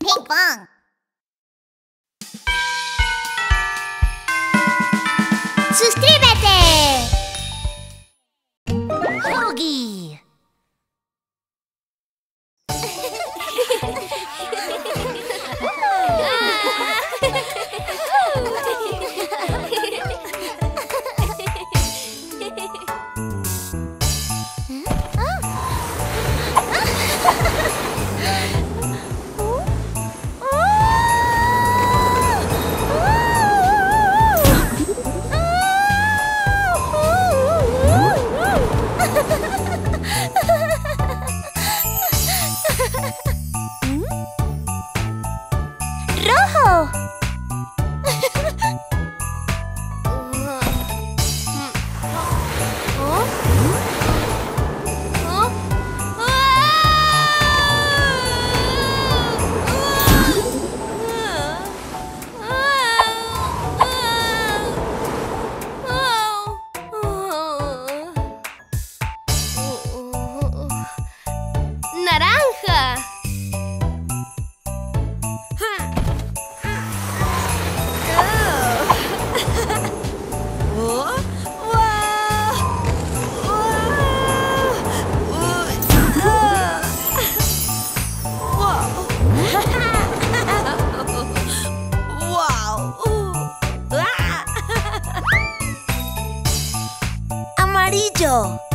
Ping pong. Bye. 今。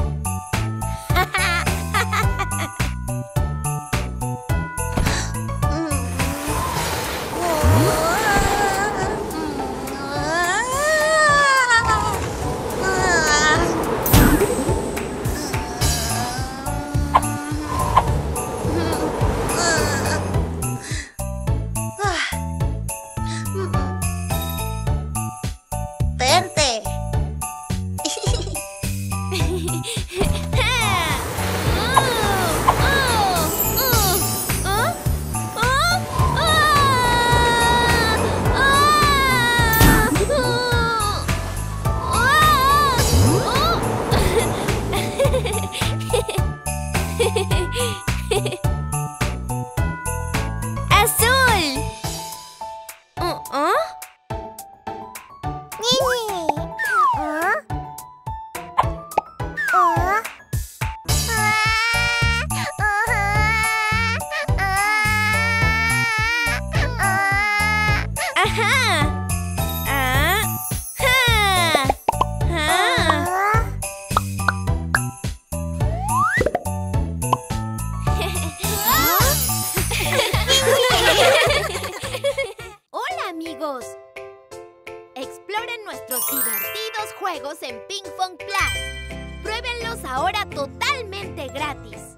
Juegos en Plus. Pruébenlos ahora totalmente gratis.